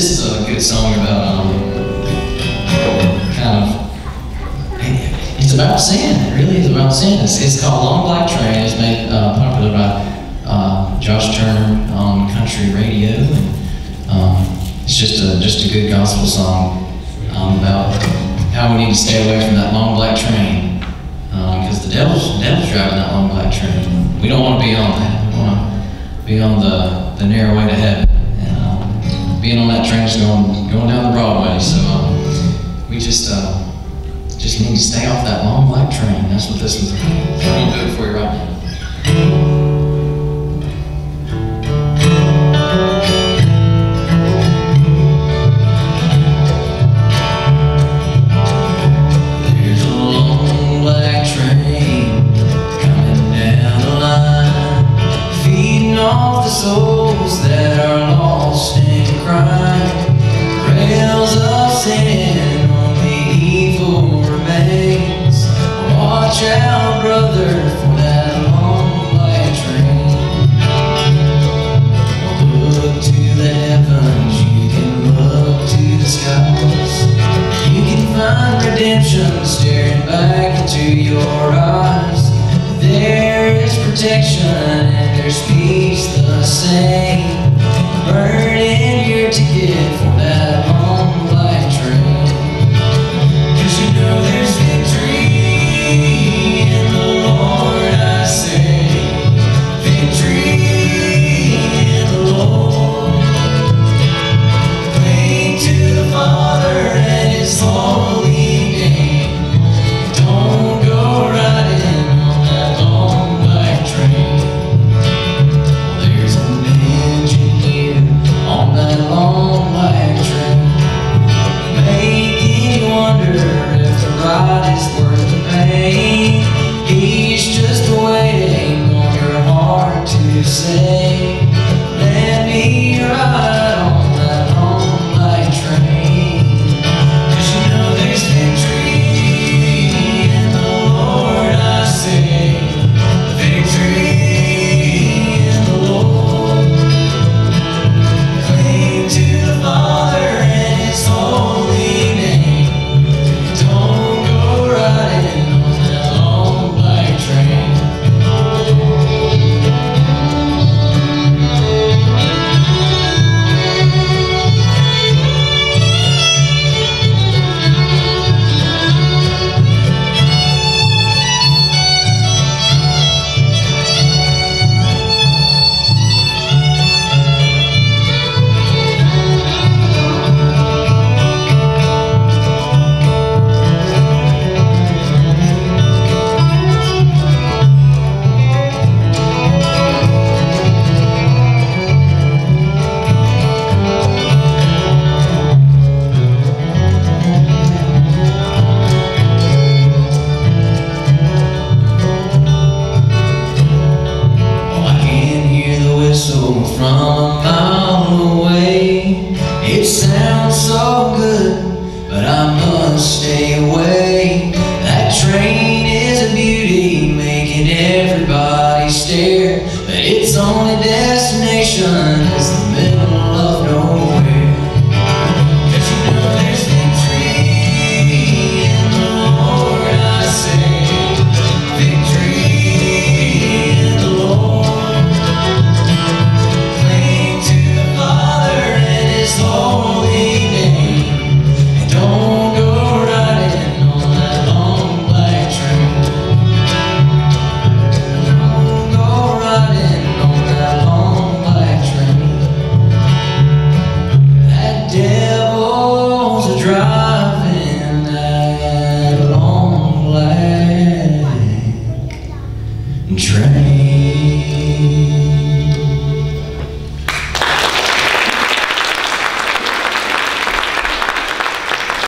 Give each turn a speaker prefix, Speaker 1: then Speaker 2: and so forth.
Speaker 1: this is a good song about um, kind of. It's about sin. It really is about sin. It's, it's called Long Black Train. It's made uh, popular by uh, Josh Turner on country radio, and um, it's just a just a good gospel song um, about how we need to stay away from that long black train because the devil's devil's driving that long black train. We don't want to be on that. We want to be on the the narrow way to heaven. Being on that train going going down the Broadway. So um, we just uh, just need to stay off that long black train. That's what this was. I'm gonna do it for you right now. That train. Look to the heavens, you can look to the skies. You can find redemption staring back into your eyes. There is protection and there's peace the same. Burn in your ticket stay away. That train is a beauty, making everybody stare. But its only destination is the middle You.